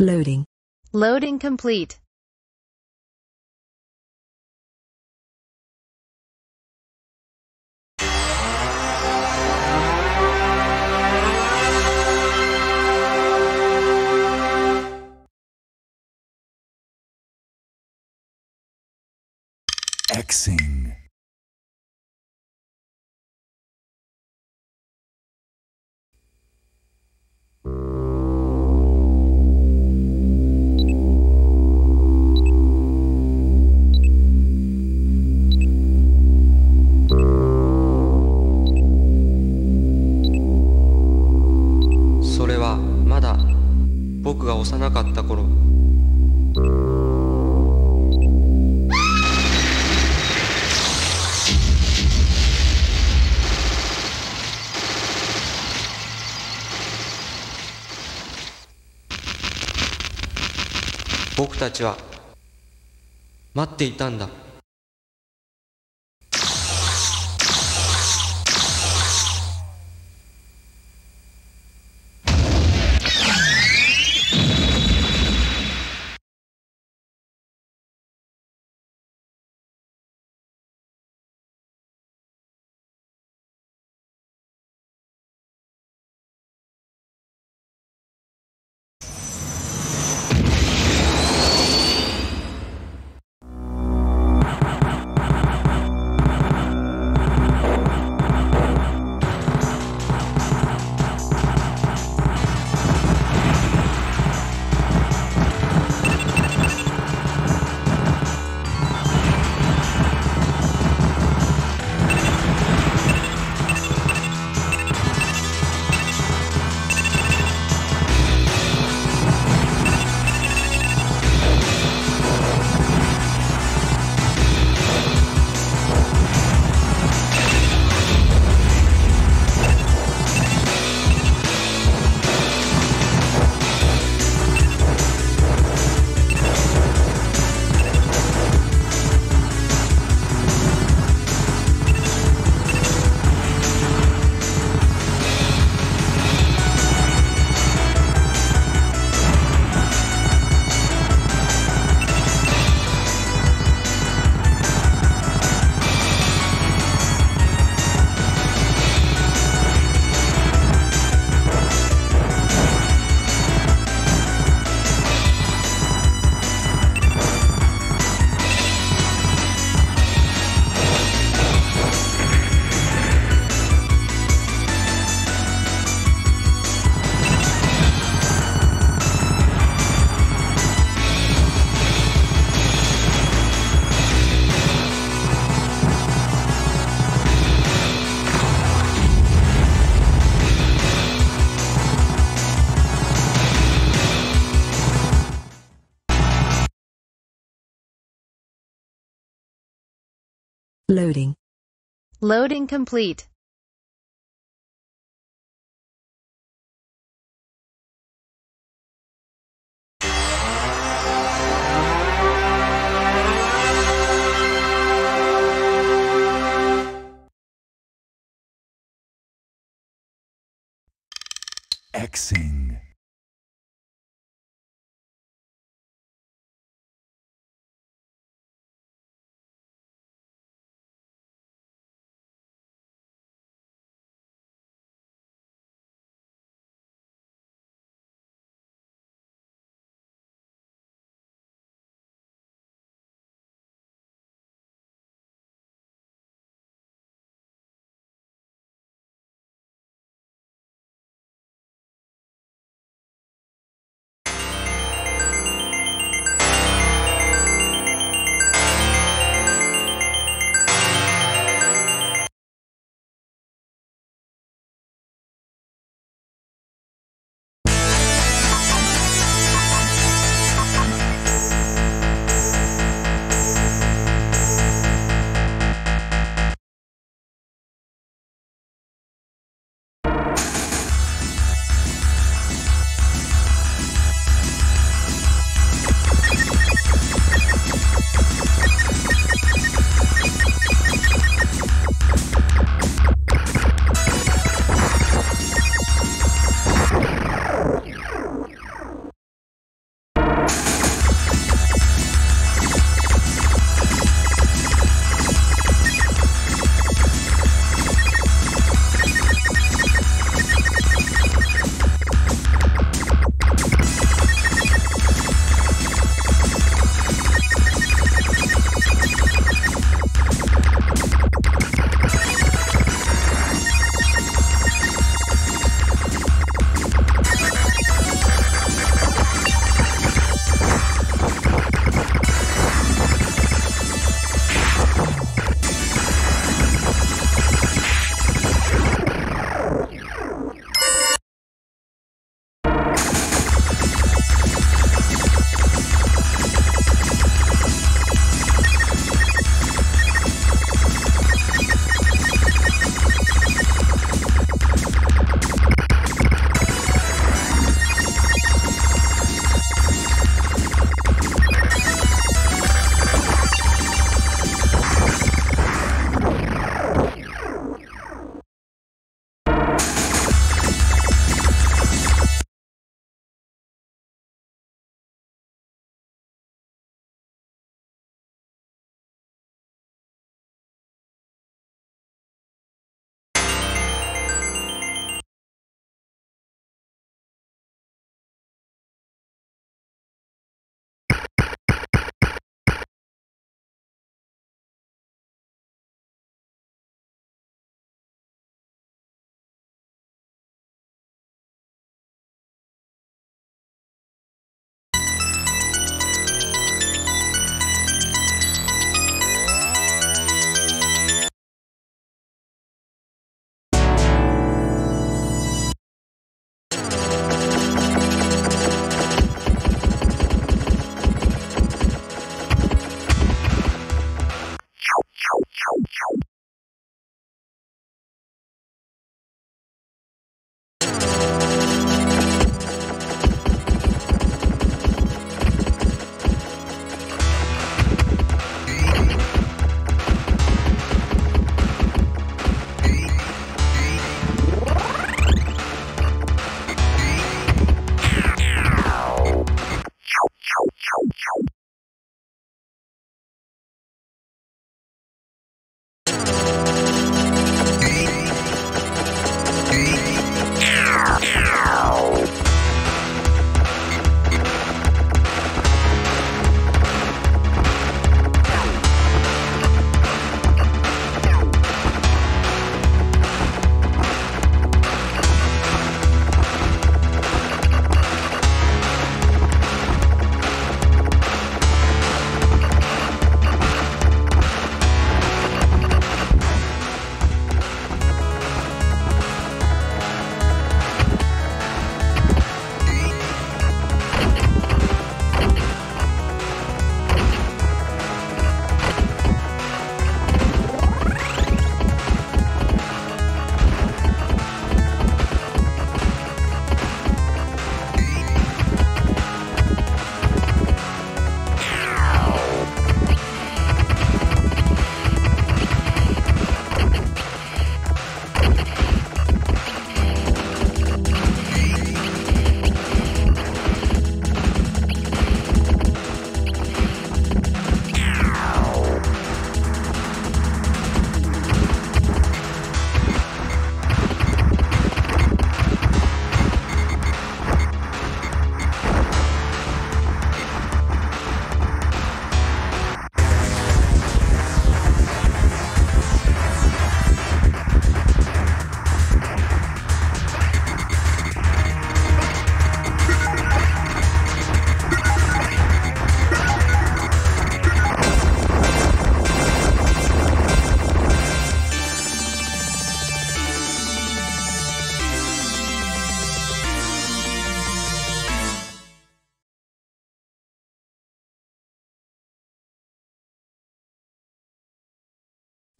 Loading. Loading complete. Xing. 僕が幼かった頃。僕たちは待っていたんだ「Loading. Loading complete. Xing.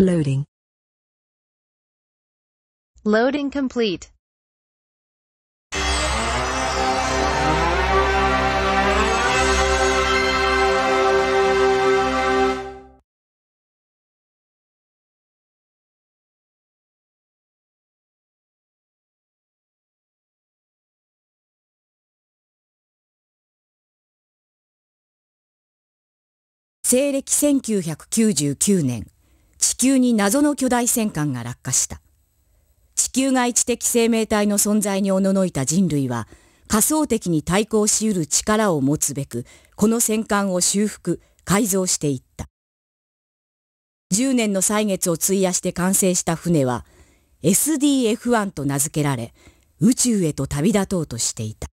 Loading. Loading complete. 西暦1999年、地球に謎の巨大戦艦が落下した。地球外知的生命体の存在におののいた人類は、仮想的に対抗し得る力を持つべく、この戦艦を修復、改造していった。10年の歳月を費やして完成した船は、SDF-1 と名付けられ、宇宙へと旅立とうとしていた。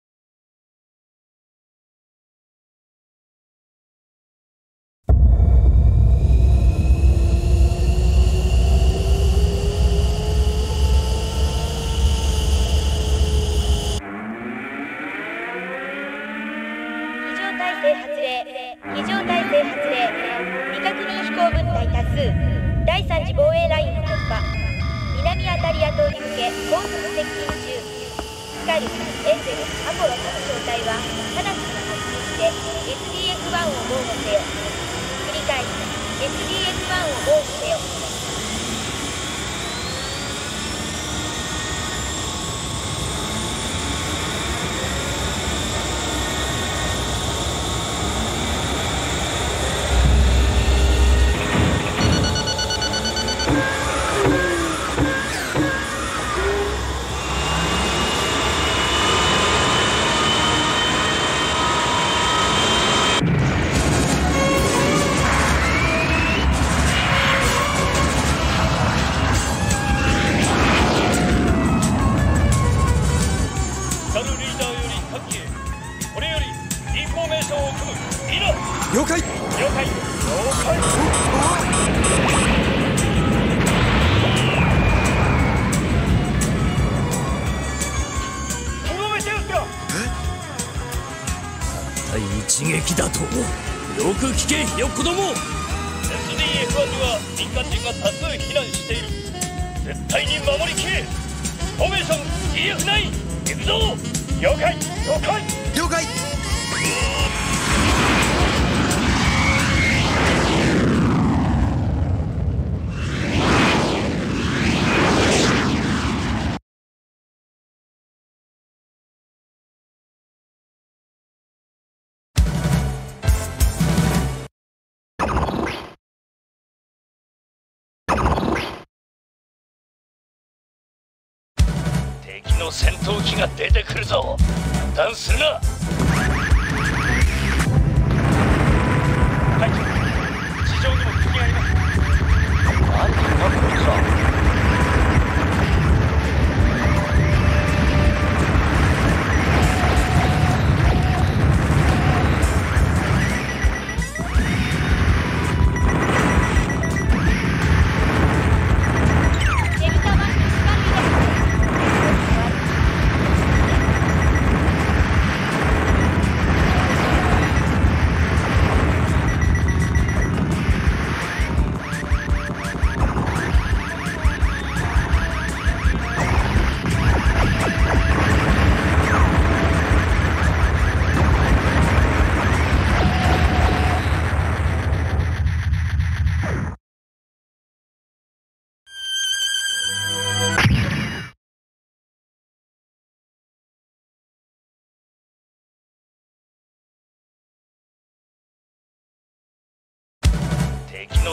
一撃だとよく聞けよ子供 SDF-1 には民間人が多数避難している。絶対に守りきれ。フォーメーション EF9 行くぞ。了解。了解。了解敵の戦闘機が出てくるぞ。油断するな。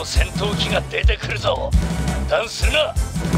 の戦闘機が出てくるぞ。油断するな。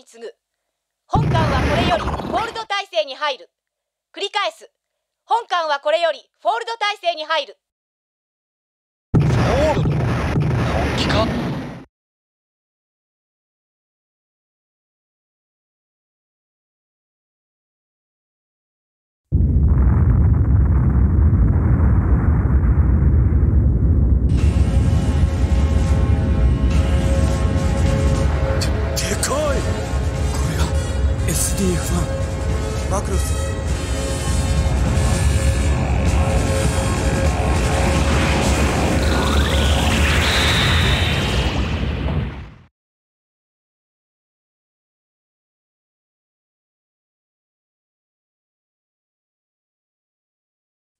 に次ぐ。本艦はこれよりフォールド体制に入る。繰り返す。本艦はこれよりフォールド体制に入る。フォールド？本気か？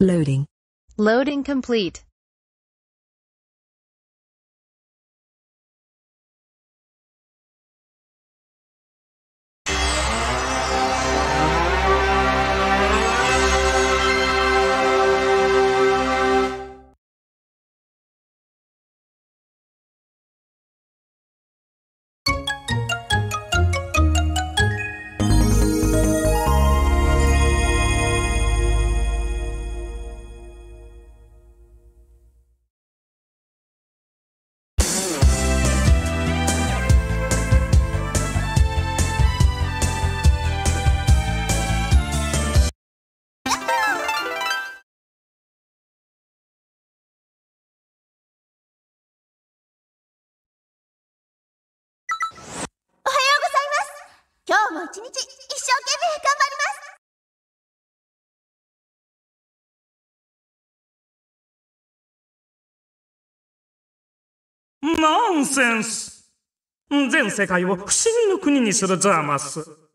Loading. Loading complete. 日も一日一生懸命頑張りますナンセンス全世界を不思議の国にするザーマス。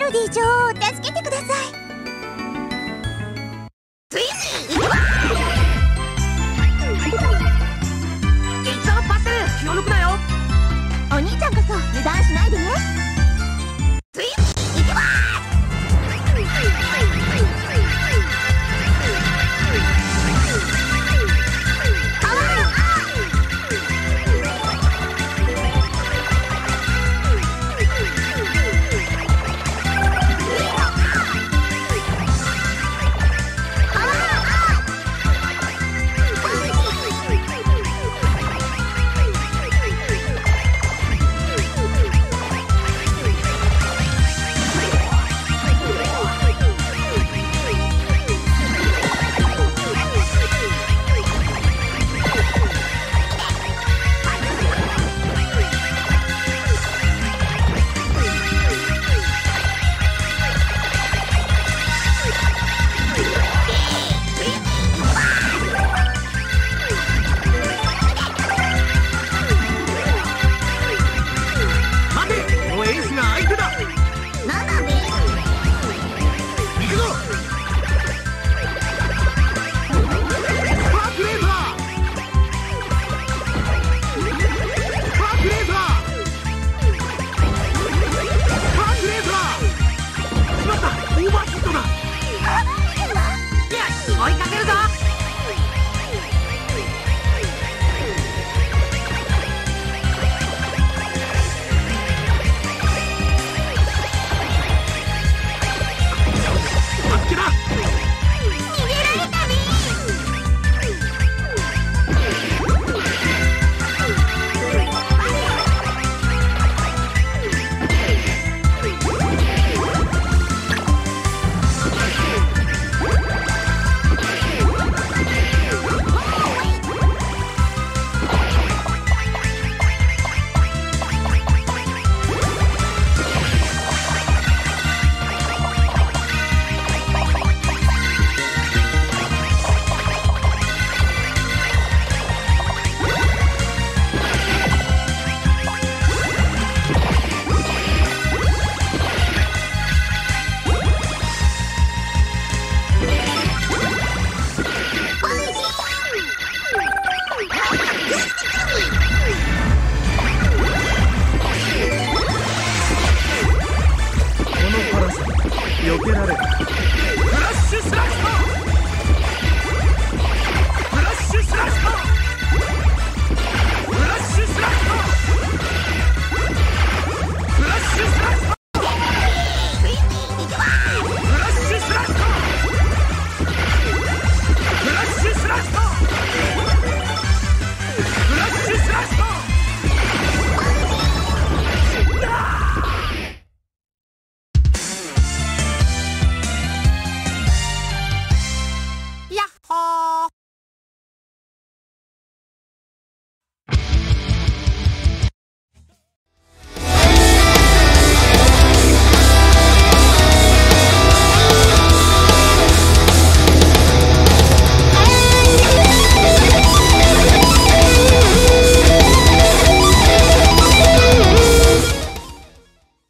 メロディー女王を助けてください。